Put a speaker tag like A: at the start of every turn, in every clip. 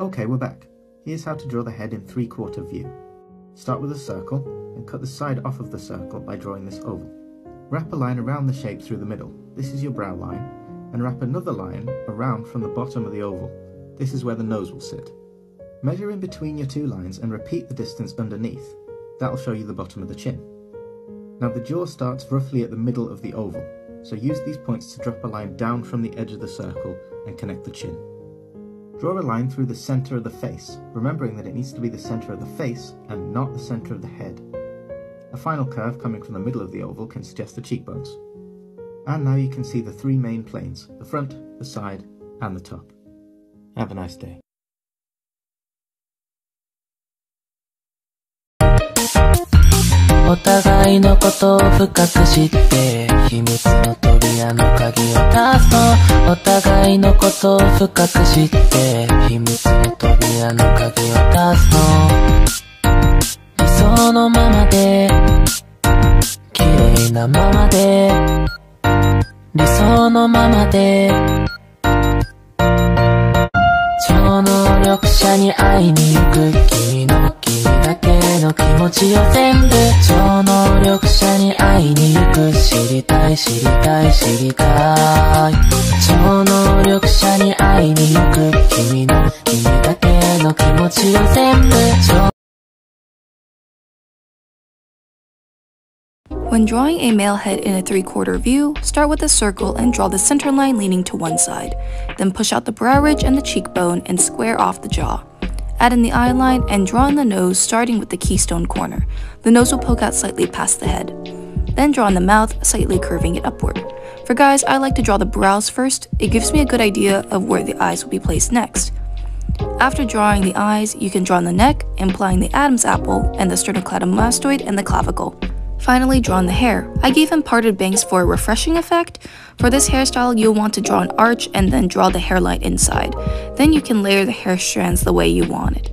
A: Okay, we're back. Here's how to draw the head in three-quarter view. Start with a circle and cut the side off of the circle by drawing this oval. Wrap a line around the shape through the middle. This is your brow line. And wrap another line around from the bottom of the oval. This is where the nose will sit. Measure in between your two lines and repeat the distance underneath. That'll show you the bottom of the chin. Now the jaw starts roughly at the middle of the oval, so use these points to drop a line down from the edge of the circle and connect the chin. Draw a line through the centre of the face, remembering that it needs to be the centre of the face and not the centre of the head. A final curve coming from the middle of the oval can suggest the cheekbones. And now you can see the three main planes, the front, the side, and the top. Have a nice day.
B: お互いのことを深く知って秘密の 扉の鍵を出すのお互いのことを深く知って秘密の扉の鍵を出すの理想のままで綺麗なままで理想のままで超能力者に会いに行く君。持ちを全部超能力者に会いに行く知りたい知りたい知りたい超能力者に会いに行く君の君だけの気持ちを全部超
C: When drawing a male head in a three-quarter view, start with a circle and draw the center line leaning to one side. Then push out the brow ridge and the cheekbone and square off the jaw. Add in the eye line and draw in the nose starting with the keystone corner. The nose will poke out slightly past the head. Then draw in the mouth, slightly curving it upward. For guys, I like to draw the brows first. It gives me a good idea of where the eyes will be placed next. After drawing the eyes, you can draw in the neck, implying the Adam's apple, and the sternocleidomastoid and the clavicle. Finally, draw in the hair. I gave him parted bangs for a refreshing effect. For this hairstyle, you'll want to draw an arch and then draw the hairline inside. Then you can layer the hair strands the way you want it.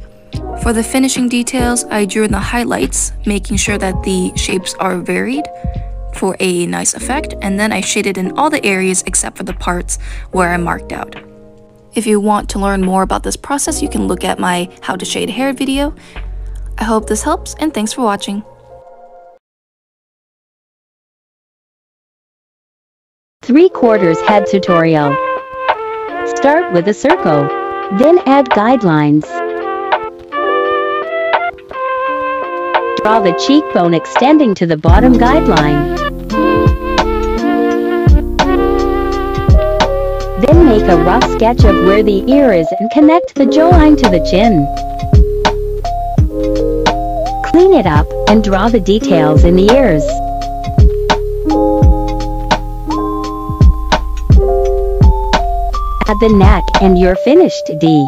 C: For the finishing details, I drew in the highlights, making sure that the shapes are varied for a nice effect, and then I shaded in all the areas except for the parts where I marked out. If you want to learn more about this process, you can look at my how to shade hair video. I hope this helps, and thanks for watching.
D: Three quarters head tutorial. Start with a circle. Then add guidelines. Draw the cheekbone extending to the bottom guideline. Then make a rough sketch of where the ear is and connect the jawline to the chin. Clean it up and draw the details in the ears. Add the neck and you're finished D.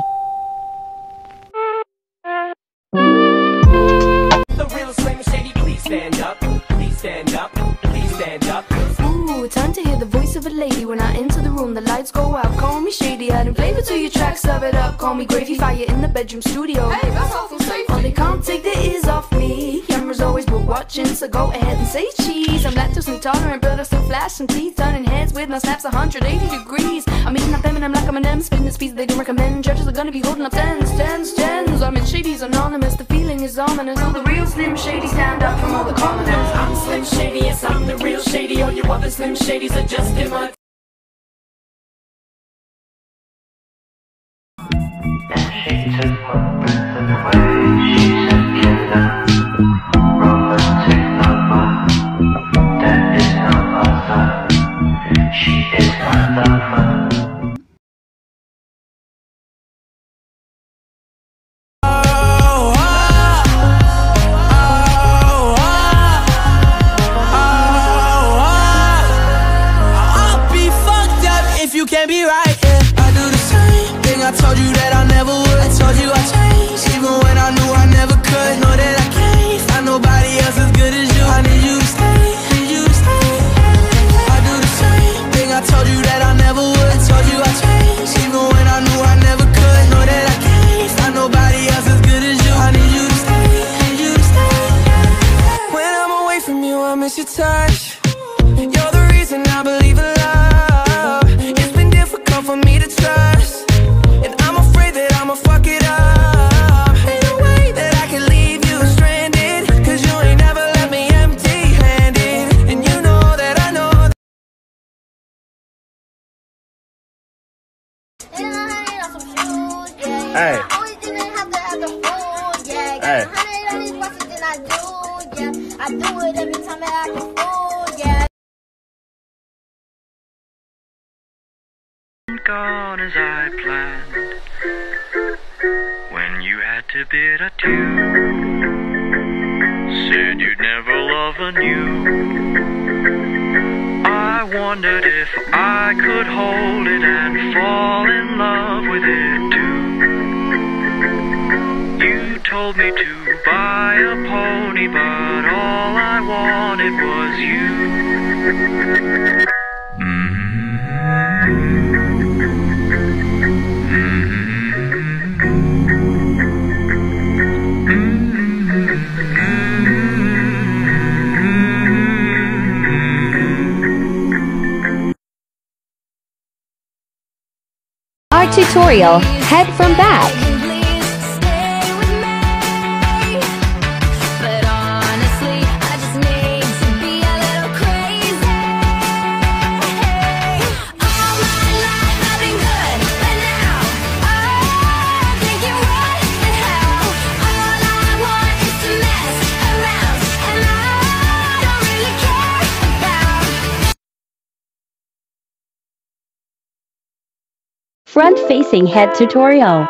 E: The real Slim Shady, please stand up. Please stand up. Please stand up.
F: Ooh, time to hear the voice of a lady when I enter the room. The lights go out. Call me shady, adding flavor to Call me gravy fire in the bedroom studio.
E: Hey, that's awful safe.
F: Oh, they can't take their ears off me. Cameras always were watching, so go ahead and say cheese. I'm lactose intolerant, but I still flash some teeth. Turning heads with my snaps 180 degrees. I'm eating up feminine like I'm an M. Spitting the speeds they don't recommend. Judges are gonna be holding up tens, tens, tens. I'm in Shady's anonymous. The feeling is ominous. Will the real Slim Shady stand up from all the commoners?
E: I'm Slim Shady, yes, I'm the real Shady. All you other Slim Shadys are just imitating.
G: I'll touch. You're the reason I believe in love. It's been difficult for me to trust. And I'm afraid that I'ma fuck it up.
H: Ain't
I: no way that I can leave you stranded Cause you
H: ain't
I: never left me empty-handed. And you know that I know Hey. Hey. I do it every time that I fool, yeah.
J: gone as I planned. When you had to bid a adieu, said you'd never love anew. I wondered if I could hold it and fall in love with it too. You told me to
D: Our tutorial, head from back. Front-facing head tutorial.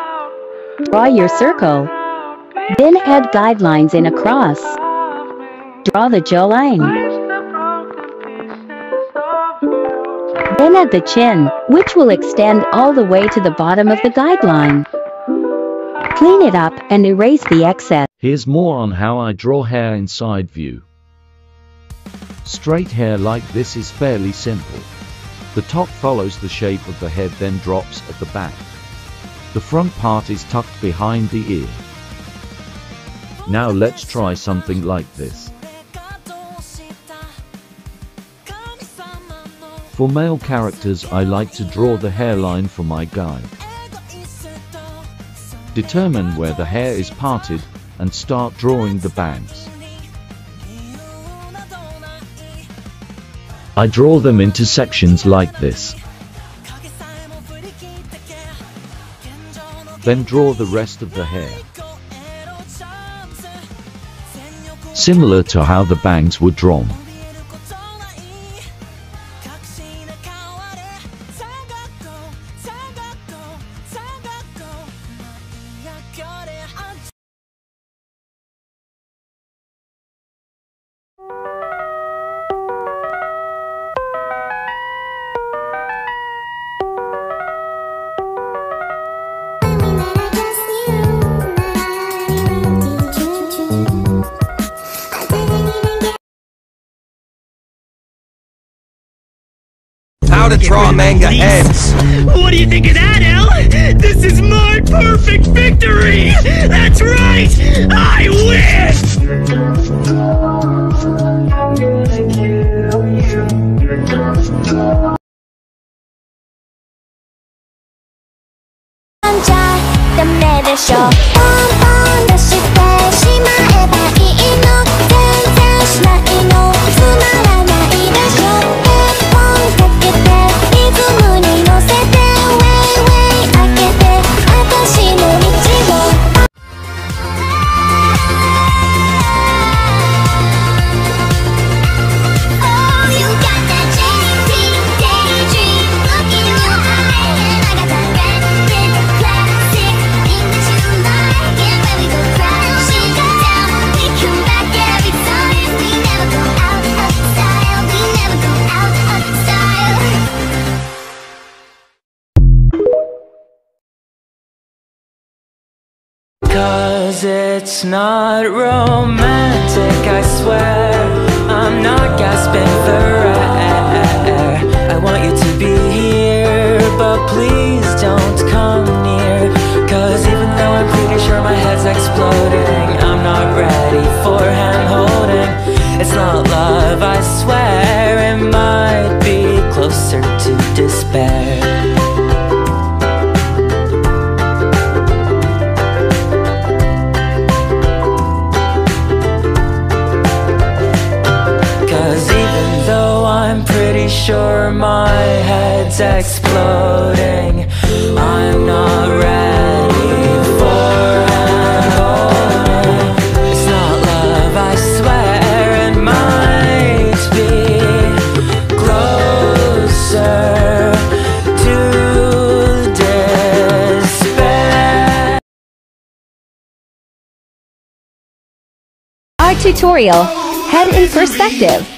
D: Draw your circle. Then add guidelines in a cross. Draw the jawline. Then add the chin, which will extend all the way to the bottom of the guideline. Clean it up and erase the excess.
K: Here's more on how I draw hair in side view. Straight hair like this is fairly simple. The top follows the shape of the head then drops at the back. The front part is tucked behind the ear. Now let's try something like this. For male characters I like to draw the hairline for my guy. Determine where the hair is parted and start drawing the bangs. I draw them into sections like this. Then draw the rest of the hair. Similar to how the bangs were drawn.
L: draw manga heads.
E: What do you think of that, L? This is my perfect victory! That's right! I win!
F: 혼자 땀내 대쇼
B: It's not romantic, I swear. I'm not gasping for air. I want you to be here, but please don't come near. Cause even though I'm pretty sure my head's exploding, I'm not ready for hand holding. It's not love, I swear. It might be closer to despair. sure my head's exploding. I'm not ready
M: for it It's not love, I swear it might be Closer to
H: despair.
M: Our tutorial, Head in Perspective.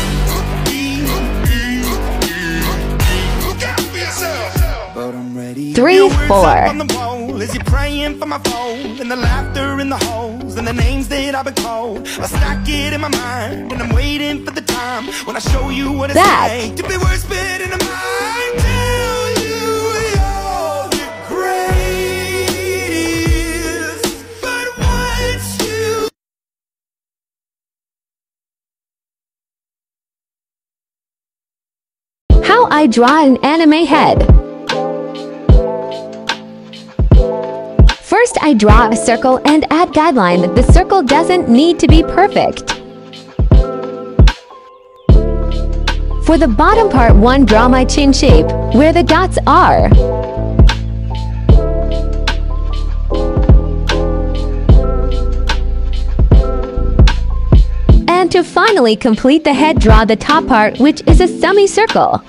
H: Three, four.
M: up on the wall as you're praying for my phone and the laughter in the holes and the names that I've been called. I stack it in my mind and I'm waiting for the time when I show you what it's like to be worse in a mind. Tell you you're the greatest, but once you
H: how I draw an anime head. First, I draw a circle and add guideline. The circle doesn't need to be perfect. For the bottom part 1 draw my chin shape, where the dots are. And to finally complete the head draw the top part which is a semicircle.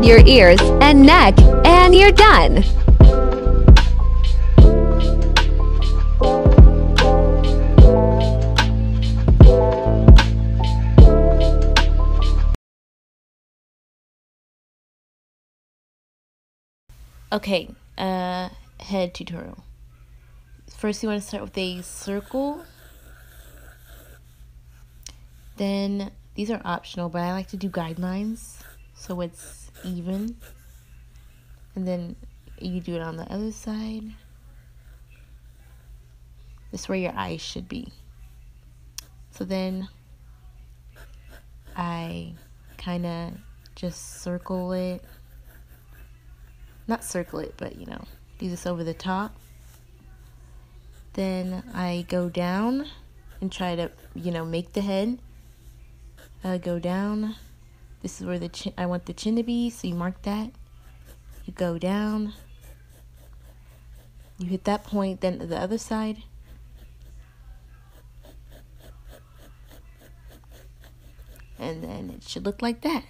H: Add your ears and neck and you're done.
N: Okay, uh, head tutorial. First, you want to start with a circle. Then, these are optional, but I like to do guidelines so it's even. And then you do it on the other side. This is where your eyes should be. So then I kind of just circle it not circle it, but you know, do this over the top. Then I go down and try to, you know, make the head. Go down. This is where the chin, I want the chin to be, so you mark that. You go down. You hit that point, then the other side. And then it should look like that.